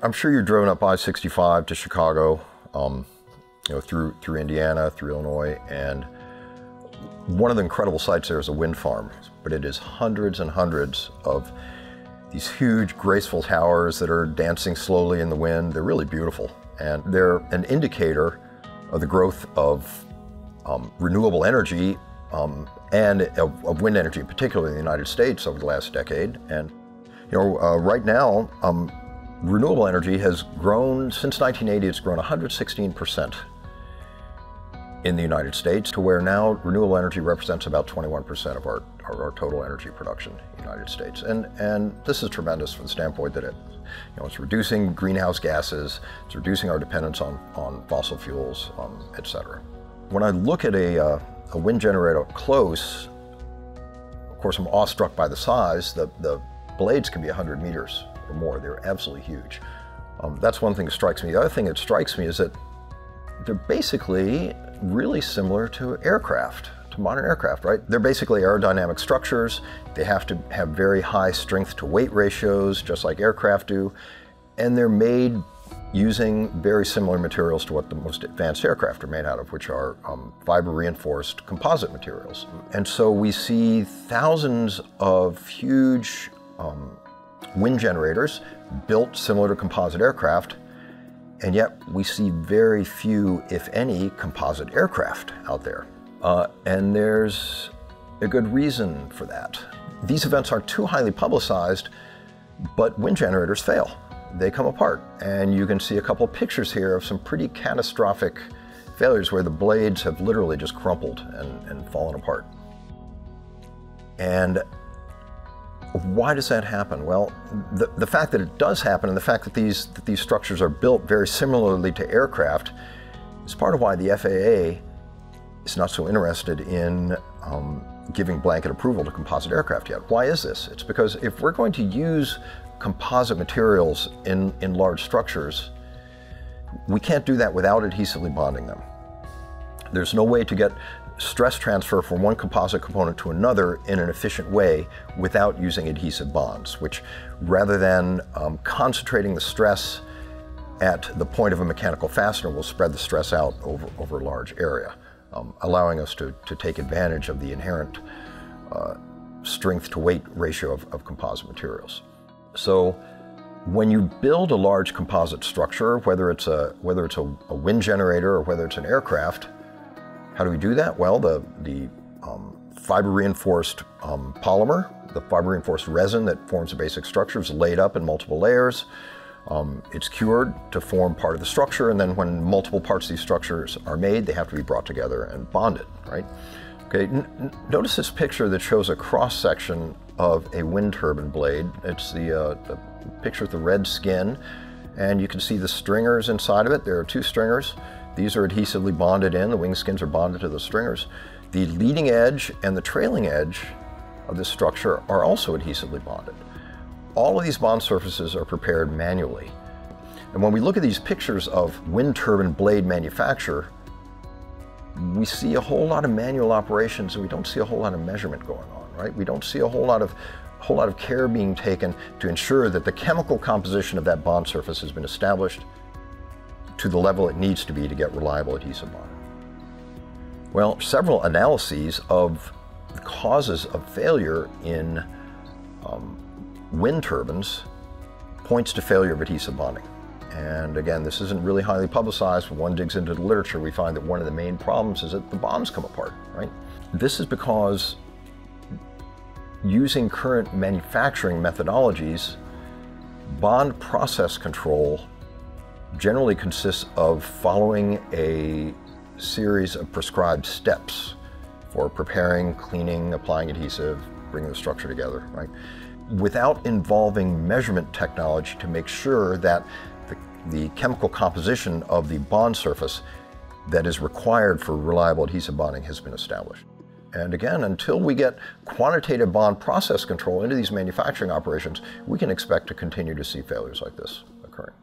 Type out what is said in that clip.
I'm sure you've driven up I-65 to Chicago, um, you know, through through Indiana, through Illinois, and one of the incredible sights there is a wind farm. But it is hundreds and hundreds of these huge, graceful towers that are dancing slowly in the wind. They're really beautiful, and they're an indicator of the growth of um, renewable energy um, and of, of, wind energy, particularly in the United States over the last decade. And you know, uh, right now, um, renewable energy has grown since 1980. It's grown 116 percent in the United States to where now renewable energy represents about 21 percent of our, our, our, total energy production in the United States. And, and this is tremendous from the standpoint that it, you know, it's reducing greenhouse gases, it's reducing our dependence on, on fossil fuels, um, et cetera. When I look at a, uh, a wind generator close, of course, I'm awestruck by the size. The, the blades can be 100 meters or more. They're absolutely huge. Um, that's one thing that strikes me. The other thing that strikes me is that they're basically really similar to aircraft, to modern aircraft, right? They're basically aerodynamic structures. They have to have very high strength to weight ratios, just like aircraft do. And they're made using very similar materials to what the most advanced aircraft are made out of, which are um, fiber reinforced composite materials. And so we see thousands of huge um, wind generators built similar to composite aircraft, and yet we see very few, if any, composite aircraft out there. Uh, and there's a good reason for that. These events aren't too highly publicized, but wind generators fail they come apart. And you can see a couple pictures here of some pretty catastrophic failures where the blades have literally just crumpled and, and fallen apart. And why does that happen? Well, the, the fact that it does happen and the fact that these, that these structures are built very similarly to aircraft is part of why the FAA is not so interested in um, giving blanket approval to composite aircraft yet. Why is this? It's because if we're going to use composite materials in, in large structures, we can't do that without adhesively bonding them. There's no way to get stress transfer from one composite component to another in an efficient way without using adhesive bonds, which rather than um, concentrating the stress at the point of a mechanical fastener will spread the stress out over, over a large area, um, allowing us to, to take advantage of the inherent uh, strength to weight ratio of, of composite materials. So when you build a large composite structure, whether it's a whether it's a, a wind generator or whether it's an aircraft, how do we do that? Well, the the um, fiber reinforced um, polymer, the fiber reinforced resin that forms the basic structure is laid up in multiple layers. Um, it's cured to form part of the structure, and then when multiple parts of these structures are made, they have to be brought together and bonded, right? Okay, notice this picture that shows a cross section of a wind turbine blade. It's the, uh, the picture with the red skin, and you can see the stringers inside of it. There are two stringers. These are adhesively bonded in. The wing skins are bonded to the stringers. The leading edge and the trailing edge of this structure are also adhesively bonded. All of these bond surfaces are prepared manually. And when we look at these pictures of wind turbine blade manufacture, we see a whole lot of manual operations and we don't see a whole lot of measurement going on right? We don't see a whole lot of whole lot of care being taken to ensure that the chemical composition of that bond surface has been established to the level it needs to be to get reliable adhesive bond. Well, several analyses of the causes of failure in um, wind turbines points to failure of adhesive bonding. And again, this isn't really highly publicized. When one digs into the literature, we find that one of the main problems is that the bonds come apart, right? This is because using current manufacturing methodologies, bond process control generally consists of following a series of prescribed steps for preparing, cleaning, applying adhesive, bringing the structure together, right? Without involving measurement technology to make sure that the, the chemical composition of the bond surface that is required for reliable adhesive bonding has been established. And again, until we get quantitative bond process control into these manufacturing operations, we can expect to continue to see failures like this occurring.